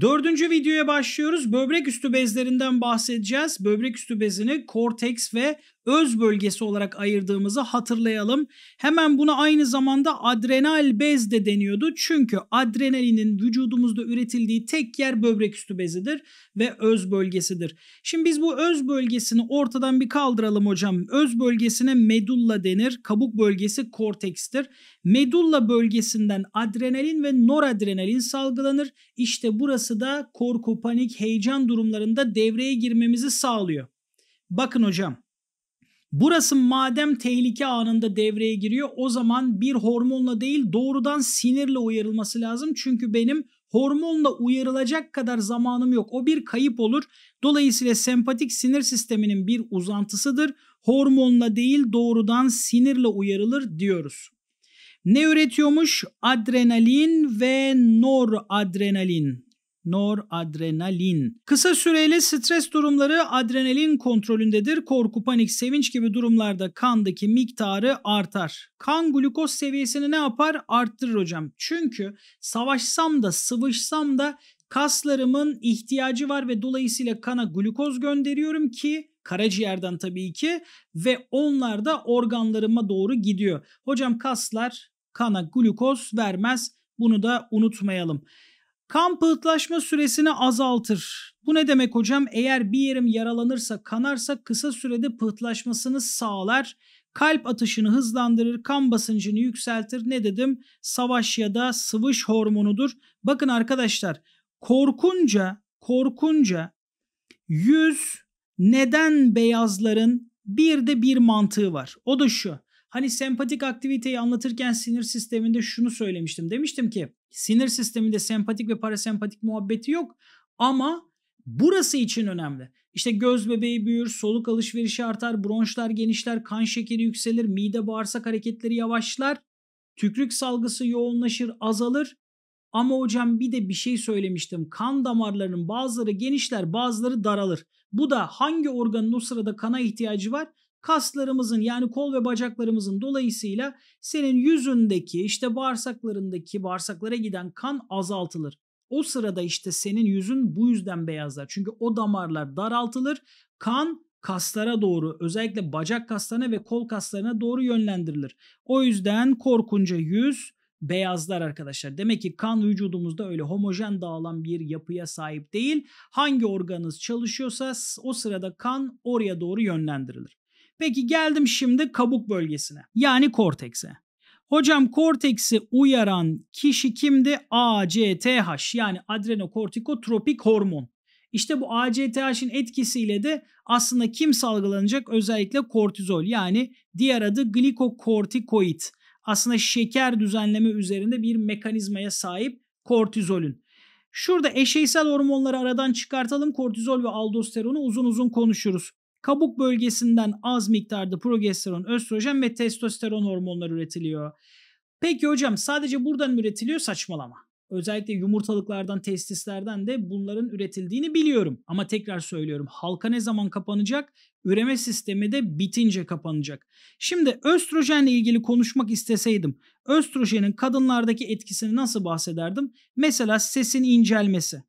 Dördüncü videoya başlıyoruz. Böbrek üstü bezlerinden bahsedeceğiz. Böbrek üstü bezini korteks ve öz bölgesi olarak ayırdığımızı hatırlayalım. Hemen buna aynı zamanda adrenal bez de deniyordu. Çünkü adrenalinin vücudumuzda üretildiği tek yer böbrek üstü bezidir ve öz bölgesidir. Şimdi biz bu öz bölgesini ortadan bir kaldıralım hocam. Öz bölgesine medulla denir. Kabuk bölgesi kortekstir. Medulla bölgesinden adrenalin ve noradrenalin salgılanır. İşte burası da korku, panik, heyecan durumlarında devreye girmemizi sağlıyor. Bakın hocam Burası madem tehlike anında devreye giriyor o zaman bir hormonla değil doğrudan sinirle uyarılması lazım. Çünkü benim hormonla uyarılacak kadar zamanım yok. O bir kayıp olur. Dolayısıyla sempatik sinir sisteminin bir uzantısıdır. Hormonla değil doğrudan sinirle uyarılır diyoruz. Ne üretiyormuş? Adrenalin ve noradrenalin noradrenalin. Kısa süreli stres durumları adrenalin kontrolündedir. Korku, panik, sevinç gibi durumlarda kandaki miktarı artar. Kan glukoz seviyesini ne yapar? Arttırır hocam. Çünkü savaşsam da sıvışsam da kaslarımın ihtiyacı var ve dolayısıyla kana glukoz gönderiyorum ki karaciğerden tabii ki ve onlar da organlarıma doğru gidiyor. Hocam kaslar kana glukoz vermez. Bunu da unutmayalım. Kan pıhtılaşma süresini azaltır. Bu ne demek hocam? Eğer bir yerim yaralanırsa, kanarsa kısa sürede pıhtılaşmasını sağlar. Kalp atışını hızlandırır, kan basıncını yükseltir. Ne dedim? Savaş ya da sıvış hormonudur. Bakın arkadaşlar, korkunca, korkunca yüz neden beyazların bir de bir mantığı var. O da şu. Hani sempatik aktiviteyi anlatırken sinir sisteminde şunu söylemiştim. Demiştim ki sinir sisteminde sempatik ve parasempatik muhabbeti yok ama burası için önemli. İşte göz bebeği büyür, soluk alışverişi artar, bronşlar genişler, kan şekeri yükselir, mide bağırsak hareketleri yavaşlar, tükrük salgısı yoğunlaşır, azalır. Ama hocam bir de bir şey söylemiştim. Kan damarlarının bazıları genişler, bazıları daralır. Bu da hangi organın o sırada kana ihtiyacı var? Kaslarımızın yani kol ve bacaklarımızın dolayısıyla senin yüzündeki işte bağırsaklarındaki bağırsaklara giden kan azaltılır. O sırada işte senin yüzün bu yüzden beyazlar. Çünkü o damarlar daraltılır. Kan kaslara doğru özellikle bacak kaslarına ve kol kaslarına doğru yönlendirilir. O yüzden korkunca yüz beyazlar arkadaşlar. Demek ki kan vücudumuzda öyle homojen dağılan bir yapıya sahip değil. Hangi organınız çalışıyorsa o sırada kan oraya doğru yönlendirilir. Peki geldim şimdi kabuk bölgesine yani kortekse. Hocam korteksi uyaran kişi kimdi? ACTH yani adrenokortikotropik hormon. İşte bu ACTH'in etkisiyle de aslında kim salgılanacak? Özellikle kortizol yani diğer adı glikokortikoid. Aslında şeker düzenleme üzerinde bir mekanizmaya sahip kortizolün. Şurada eşeysel hormonları aradan çıkartalım. Kortizol ve aldosteronu uzun uzun konuşuruz. Kabuk bölgesinden az miktarda progesteron, östrojen ve testosteron hormonları üretiliyor. Peki hocam sadece buradan üretiliyor? Saçmalama. Özellikle yumurtalıklardan, testislerden de bunların üretildiğini biliyorum. Ama tekrar söylüyorum halka ne zaman kapanacak? Üreme sistemi de bitince kapanacak. Şimdi östrojenle ilgili konuşmak isteseydim östrojenin kadınlardaki etkisini nasıl bahsederdim? Mesela sesin incelmesi,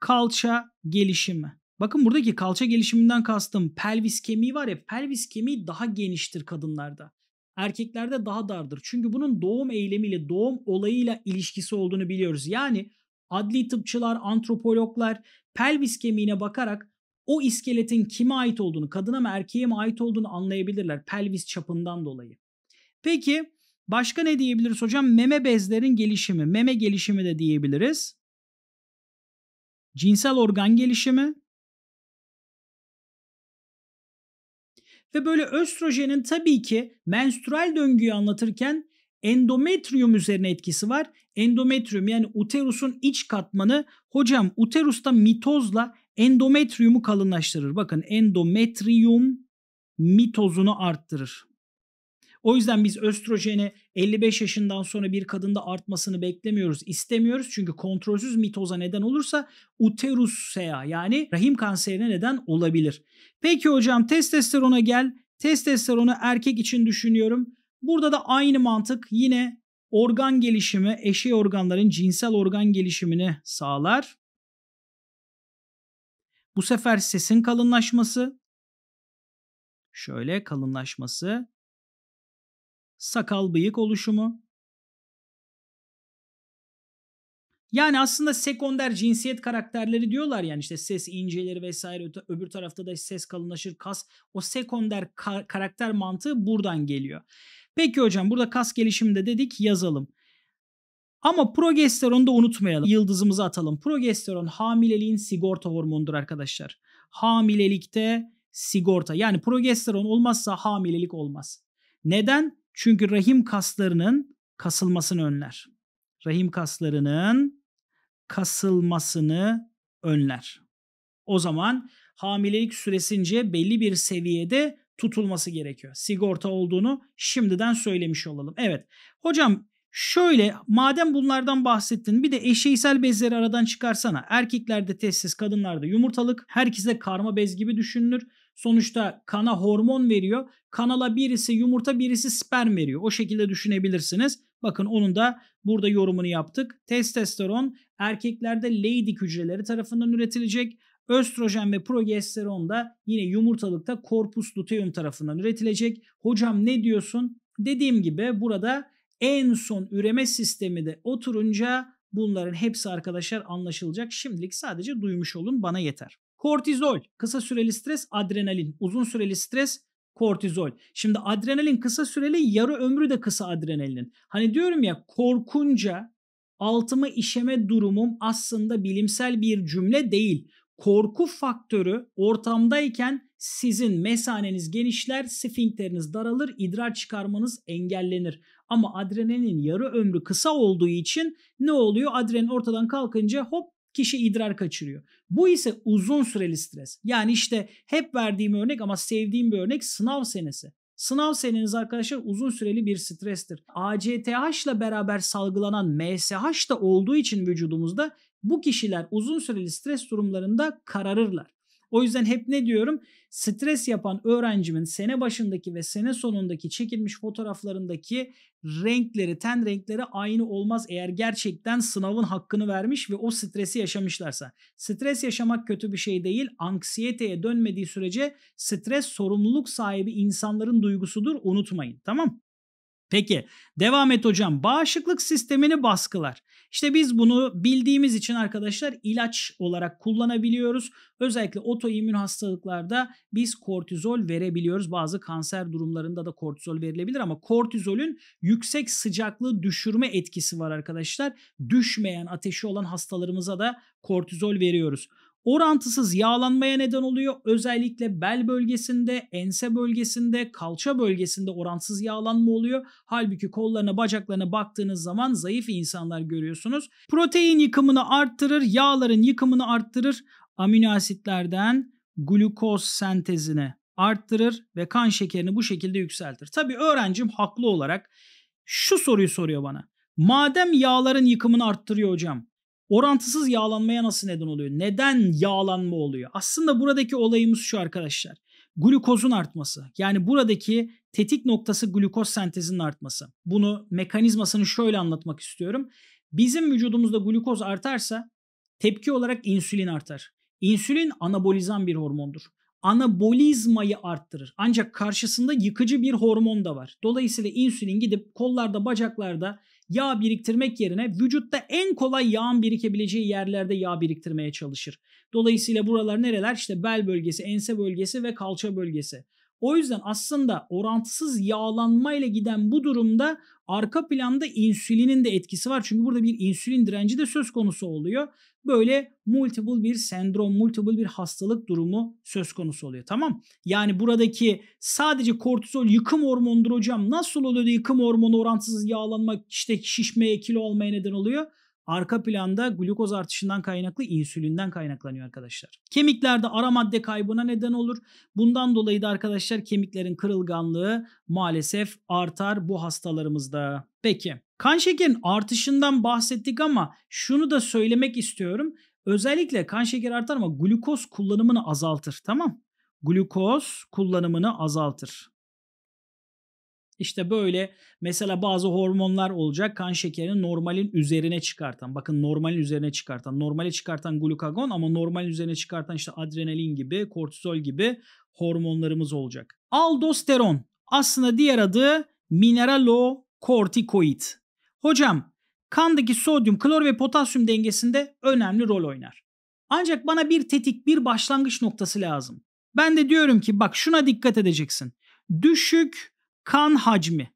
kalça gelişimi, Bakın buradaki kalça gelişiminden kastım pelvis kemiği var ya pelvis kemiği daha geniştir kadınlarda. Erkeklerde daha dardır. Çünkü bunun doğum eylemiyle doğum olayıyla ilişkisi olduğunu biliyoruz. Yani adli tıpçılar, antropologlar pelvis kemiğine bakarak o iskeletin kime ait olduğunu, kadına mı erkeğe mi ait olduğunu anlayabilirler pelvis çapından dolayı. Peki başka ne diyebiliriz hocam? Meme bezlerin gelişimi, meme gelişimi de diyebiliriz. Cinsel organ gelişimi, Ve böyle östrojenin tabii ki menstrual döngüyü anlatırken endometrium üzerine etkisi var. Endometrium yani uterusun iç katmanı hocam uterusta mitozla endometriumu kalınlaştırır. Bakın endometrium mitozunu arttırır. O yüzden biz östrojeni 55 yaşından sonra bir kadında artmasını beklemiyoruz, istemiyoruz. Çünkü kontrolsüz mitoza neden olursa uterusea yani rahim kanserine neden olabilir. Peki hocam testosterona gel. Testosteronu erkek için düşünüyorum. Burada da aynı mantık yine organ gelişimi, eşey organların cinsel organ gelişimini sağlar. Bu sefer sesin kalınlaşması, şöyle kalınlaşması, sakal bıyık oluşumu, Yani aslında sekonder cinsiyet karakterleri diyorlar yani işte ses inceleri vesaire öbür tarafta da ses kalınlaşır kas. O sekonder ka- karakter mantığı buradan geliyor. Peki hocam burada kas gelişiminde dedik yazalım. Ama progesteronu da unutmayalım. Yıldızımızı atalım. Progesteron hamileliğin sigorta hormonudur arkadaşlar. Hamilelikte sigorta. Yani progesteron olmazsa hamilelik olmaz. Neden? Çünkü rahim kaslarının kasılmasını önler. Rahim kaslarının kasılmasını önler. O zaman hamilelik süresince belli bir seviyede tutulması gerekiyor. Sigorta olduğunu şimdiden söylemiş olalım. Evet. Hocam şöyle madem bunlardan bahsettin bir de eşeysel bezleri aradan çıkarsana. Erkeklerde testis, kadınlarda yumurtalık. Herkese karma bez gibi düşünülür. Sonuçta kana hormon veriyor. Kanala birisi yumurta birisi sperm veriyor. O şekilde düşünebilirsiniz. Bakın onun da burada yorumunu yaptık. Testosteron erkeklerde Leydig hücreleri tarafından üretilecek. Östrojen ve progesteron da yine yumurtalıkta korpus luteum tarafından üretilecek. Hocam ne diyorsun? Dediğim gibi burada en son üreme sistemi de oturunca bunların hepsi arkadaşlar anlaşılacak. Şimdilik sadece duymuş olun bana yeter. Kortizol, kısa süreli stres, adrenalin, uzun süreli stres, kortizol. Şimdi adrenalin kısa süreli, yarı ömrü de kısa adrenalinin. Hani diyorum ya korkunca altımı işeme durumum aslında bilimsel bir cümle değil. Korku faktörü ortamdayken sizin mesaneniz genişler, sfinkteriniz daralır, idrar çıkarmanız engellenir. Ama adrenalin yarı ömrü kısa olduğu için ne oluyor? Adrenalin ortadan kalkınca hop kişi idrar kaçırıyor. Bu ise uzun süreli stres. Yani işte hep verdiğim örnek ama sevdiğim bir örnek sınav senesi. Sınav seneniz arkadaşlar uzun süreli bir strestir. ACTH ile beraber salgılanan MSH da olduğu için vücudumuzda bu kişiler uzun süreli stres durumlarında kararırlar. O yüzden hep ne diyorum? Stres yapan öğrencimin sene başındaki ve sene sonundaki çekilmiş fotoğraflarındaki renkleri, ten renkleri aynı olmaz eğer gerçekten sınavın hakkını vermiş ve o stresi yaşamışlarsa. Stres yaşamak kötü bir şey değil. Anksiyeteye dönmediği sürece stres sorumluluk sahibi insanların duygusudur. Unutmayın. Tamam? Peki devam et hocam. Bağışıklık sistemini baskılar. İşte biz bunu bildiğimiz için arkadaşlar ilaç olarak kullanabiliyoruz. Özellikle otoimmün hastalıklarda biz kortizol verebiliyoruz. Bazı kanser durumlarında da kortizol verilebilir ama kortizolün yüksek sıcaklığı düşürme etkisi var arkadaşlar. Düşmeyen ateşi olan hastalarımıza da kortizol veriyoruz orantısız yağlanmaya neden oluyor. Özellikle bel bölgesinde, ense bölgesinde, kalça bölgesinde orantısız yağlanma oluyor. Halbuki kollarına, bacaklarına baktığınız zaman zayıf insanlar görüyorsunuz. Protein yıkımını arttırır, yağların yıkımını arttırır. Amino asitlerden glukoz sentezini arttırır ve kan şekerini bu şekilde yükseltir. Tabii öğrencim haklı olarak şu soruyu soruyor bana. Madem yağların yıkımını arttırıyor hocam, orantısız yağlanmaya nasıl neden oluyor? Neden yağlanma oluyor? Aslında buradaki olayımız şu arkadaşlar. Glukozun artması. Yani buradaki tetik noktası glukoz sentezinin artması. Bunu mekanizmasını şöyle anlatmak istiyorum. Bizim vücudumuzda glukoz artarsa tepki olarak insülin artar. İnsülin anabolizan bir hormondur. Anabolizmayı arttırır. Ancak karşısında yıkıcı bir hormon da var. Dolayısıyla insülin gidip kollarda, bacaklarda yağ biriktirmek yerine vücutta en kolay yağın birikebileceği yerlerde yağ biriktirmeye çalışır. Dolayısıyla buralar nereler? İşte bel bölgesi, ense bölgesi ve kalça bölgesi. O yüzden aslında orantısız yağlanma ile giden bu durumda arka planda insülinin de etkisi var. Çünkü burada bir insülin direnci de söz konusu oluyor. Böyle multiple bir sendrom, multiple bir hastalık durumu söz konusu oluyor. Tamam? Yani buradaki sadece kortizol yıkım hormonudur hocam. Nasıl oluyor da yıkım hormonu orantısız yağlanma işte şişmeye, kilo olmaya neden oluyor? Arka planda glukoz artışından kaynaklı insülinden kaynaklanıyor arkadaşlar. Kemiklerde ara madde kaybına neden olur. Bundan dolayı da arkadaşlar kemiklerin kırılganlığı maalesef artar bu hastalarımızda. Peki kan şekerin artışından bahsettik ama şunu da söylemek istiyorum. Özellikle kan şekeri artar ama glukoz kullanımını azaltır tamam? Glukoz kullanımını azaltır. İşte böyle mesela bazı hormonlar olacak kan şekerini normalin üzerine çıkartan. Bakın normalin üzerine çıkartan. Normali çıkartan glukagon ama normalin üzerine çıkartan işte adrenalin gibi, kortizol gibi hormonlarımız olacak. Aldosteron aslında diğer adı mineralokortikoid. Hocam kandaki sodyum, klor ve potasyum dengesinde önemli rol oynar. Ancak bana bir tetik, bir başlangıç noktası lazım. Ben de diyorum ki bak şuna dikkat edeceksin. Düşük kan hacmi,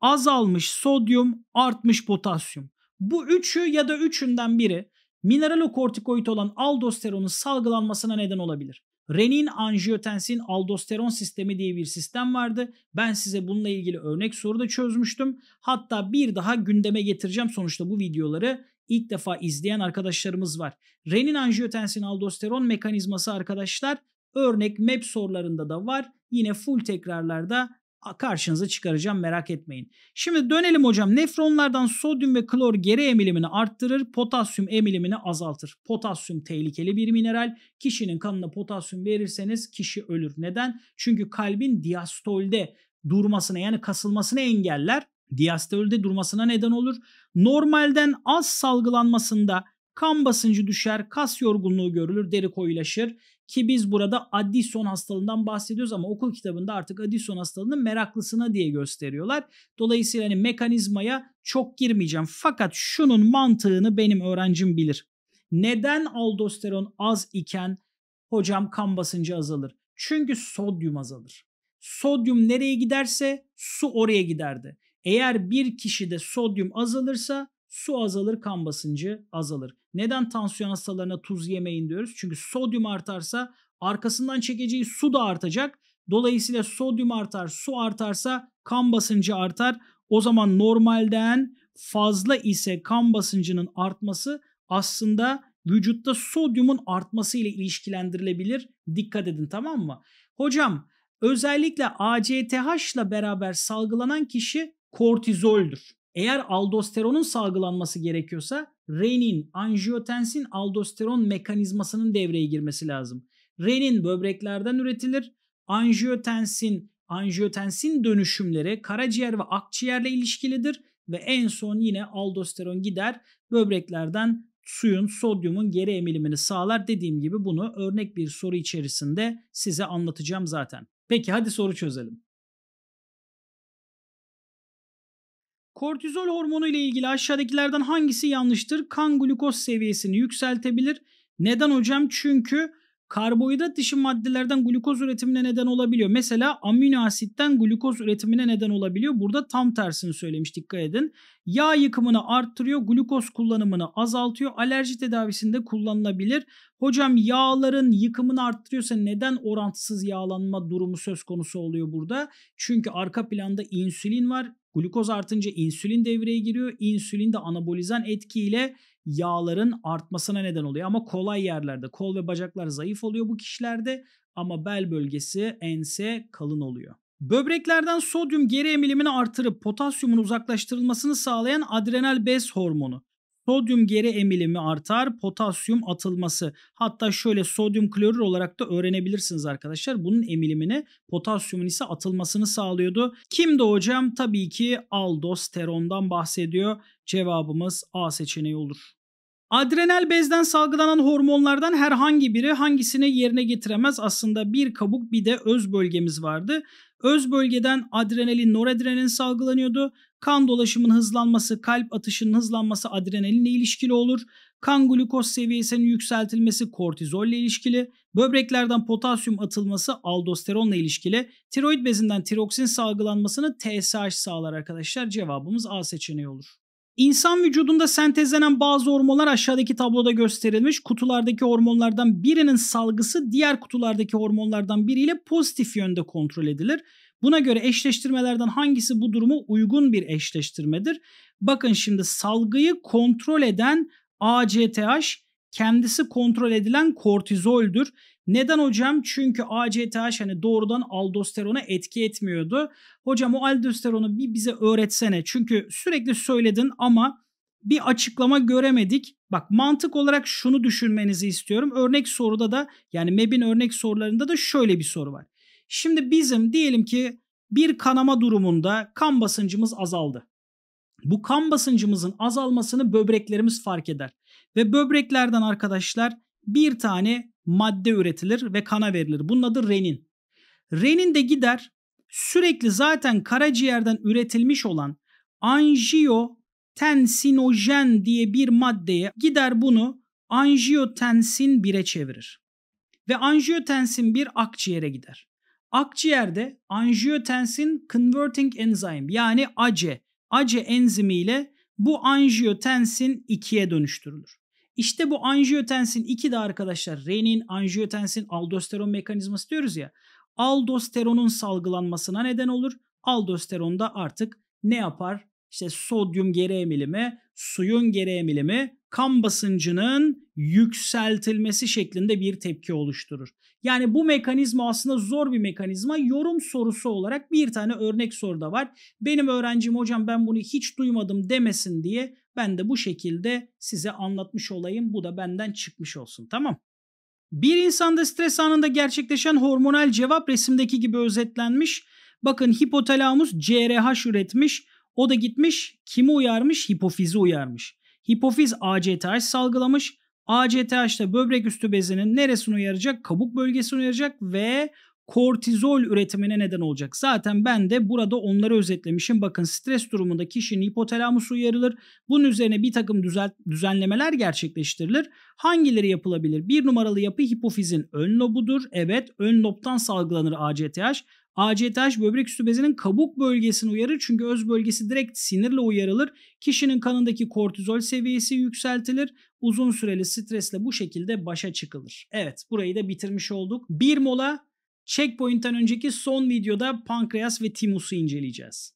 azalmış sodyum, artmış potasyum. Bu üçü ya da üçünden biri mineralokortikoid olan aldosteronun salgılanmasına neden olabilir. Renin angiotensin aldosteron sistemi diye bir sistem vardı. Ben size bununla ilgili örnek soru da çözmüştüm. Hatta bir daha gündeme getireceğim sonuçta bu videoları ilk defa izleyen arkadaşlarımız var. Renin angiotensin aldosteron mekanizması arkadaşlar örnek MEP sorularında da var. Yine full tekrarlarda karşınıza çıkaracağım merak etmeyin. Şimdi dönelim hocam. Nefronlardan sodyum ve klor geri emilimini arttırır, potasyum emilimini azaltır. Potasyum tehlikeli bir mineral. Kişinin kanına potasyum verirseniz kişi ölür. Neden? Çünkü kalbin diastolde durmasına yani kasılmasını engeller. Diastolde durmasına neden olur. Normalden az salgılanmasında kan basıncı düşer, kas yorgunluğu görülür, deri koyulaşır. Ki biz burada Addison hastalığından bahsediyoruz ama okul kitabında artık Addison hastalığının meraklısına diye gösteriyorlar. Dolayısıyla hani mekanizmaya çok girmeyeceğim. Fakat şunun mantığını benim öğrencim bilir. Neden aldosteron az iken hocam kan basıncı azalır? Çünkü sodyum azalır. Sodyum nereye giderse su oraya giderdi. Eğer bir kişide sodyum azalırsa su azalır, kan basıncı azalır. Neden tansiyon hastalarına tuz yemeyin diyoruz? Çünkü sodyum artarsa arkasından çekeceği su da artacak. Dolayısıyla sodyum artar, su artarsa kan basıncı artar. O zaman normalden fazla ise kan basıncının artması aslında vücutta sodyumun artması ile ilişkilendirilebilir. Dikkat edin tamam mı? Hocam özellikle ACTH ile beraber salgılanan kişi kortizoldür. Eğer aldosteronun salgılanması gerekiyorsa renin, angiotensin, aldosteron mekanizmasının devreye girmesi lazım. Renin böbreklerden üretilir. Angiotensin, angiotensin dönüşümleri karaciğer ve akciğerle ilişkilidir ve en son yine aldosteron gider böbreklerden suyun, sodyumun geri emilimini sağlar. Dediğim gibi bunu örnek bir soru içerisinde size anlatacağım zaten. Peki hadi soru çözelim. Kortizol hormonu ile ilgili aşağıdakilerden hangisi yanlıştır? Kan glukoz seviyesini yükseltebilir. Neden hocam? Çünkü karbonhidrat dışı maddelerden glukoz üretimine neden olabiliyor. Mesela amino asitten glukoz üretimine neden olabiliyor. Burada tam tersini söylemiş dikkat edin. Yağ yıkımını arttırıyor, glukoz kullanımını azaltıyor. Alerji tedavisinde kullanılabilir. Hocam yağların yıkımını arttırıyorsa neden orantısız yağlanma durumu söz konusu oluyor burada? Çünkü arka planda insülin var. Glukoz artınca insülin devreye giriyor. İnsülin de anabolizan etkiyle yağların artmasına neden oluyor. Ama kolay yerlerde kol ve bacaklar zayıf oluyor bu kişilerde ama bel bölgesi ense kalın oluyor. Böbreklerden sodyum geri emilimini artırıp potasyumun uzaklaştırılmasını sağlayan adrenal bez hormonu. Sodyum geri emilimi artar, potasyum atılması. Hatta şöyle sodyum klorür olarak da öğrenebilirsiniz arkadaşlar. Bunun emilimini, potasyumun ise atılmasını sağlıyordu. Kimdi hocam? Tabii ki aldosterondan bahsediyor. Cevabımız A seçeneği olur. Adrenal bezden salgılanan hormonlardan herhangi biri hangisini yerine getiremez? Aslında bir kabuk bir de öz bölgemiz vardı. Öz bölgeden adrenalin, noradrenalin salgılanıyordu. Kan dolaşımının hızlanması, kalp atışının hızlanması adrenalinle ilişkili olur. Kan glukoz seviyesinin yükseltilmesi kortizolle ilişkili. Böbreklerden potasyum atılması aldosteronla ilişkili. Tiroid bezinden tiroksin salgılanmasını TSH sağlar arkadaşlar. Cevabımız A seçeneği olur. İnsan vücudunda sentezlenen bazı hormonlar aşağıdaki tabloda gösterilmiş. Kutulardaki hormonlardan birinin salgısı diğer kutulardaki hormonlardan biriyle pozitif yönde kontrol edilir. Buna göre eşleştirmelerden hangisi bu durumu uygun bir eşleştirmedir? Bakın şimdi salgıyı kontrol eden ACTH kendisi kontrol edilen kortizoldür. Neden hocam? Çünkü ACTH hani doğrudan aldosterona etki etmiyordu. Hocam o aldosteronu bir bize öğretsene. Çünkü sürekli söyledin ama bir açıklama göremedik. Bak mantık olarak şunu düşünmenizi istiyorum. Örnek soruda da yani MEB'in örnek sorularında da şöyle bir soru var. Şimdi bizim diyelim ki bir kanama durumunda kan basıncımız azaldı. Bu kan basıncımızın azalmasını böbreklerimiz fark eder. Ve böbreklerden arkadaşlar bir tane madde üretilir ve kana verilir. Bunun adı renin. Renin de gider sürekli zaten karaciğerden üretilmiş olan anjiyotensinojen diye bir maddeye gider bunu anjiyotensin 1'e çevirir. Ve anjiyotensin 1 akciğere gider. Akciğerde anjiyotensin converting enzyme yani ACE, ACE enzimiyle bu anjiyotensin 2'ye dönüştürülür. İşte bu anjiyotensin 2 de arkadaşlar renin, anjiyotensin, aldosteron mekanizması diyoruz ya. Aldosteronun salgılanmasına neden olur. Aldosteron da artık ne yapar? İşte sodyum geri emilimi, suyun geri emilimi kan basıncının yükseltilmesi şeklinde bir tepki oluşturur. Yani bu mekanizma aslında zor bir mekanizma. Yorum sorusu olarak bir tane örnek soruda var. Benim öğrencim hocam ben bunu hiç duymadım demesin diye ben de bu şekilde size anlatmış olayım. Bu da benden çıkmış olsun tamam. Bir insanda stres anında gerçekleşen hormonal cevap resimdeki gibi özetlenmiş. Bakın hipotalamus CRH üretmiş. O da gitmiş kimi uyarmış? Hipofizi uyarmış. Hipofiz ACTH salgılamış. ACTH da böbrek üstü bezinin neresini uyaracak? Kabuk bölgesini uyaracak ve kortizol üretimine neden olacak. Zaten ben de burada onları özetlemişim. Bakın stres durumunda kişinin hipotalamusu uyarılır. Bunun üzerine bir takım düzel düzenlemeler gerçekleştirilir. Hangileri yapılabilir? Bir numaralı yapı hipofizin ön lobudur. Evet ön lobtan salgılanır ACTH. ACTH böbrek üstü bezinin kabuk bölgesini uyarır çünkü öz bölgesi direkt sinirle uyarılır. Kişinin kanındaki kortizol seviyesi yükseltilir. Uzun süreli stresle bu şekilde başa çıkılır. Evet burayı da bitirmiş olduk. Bir mola checkpoint'ten önceki son videoda pankreas ve timusu inceleyeceğiz.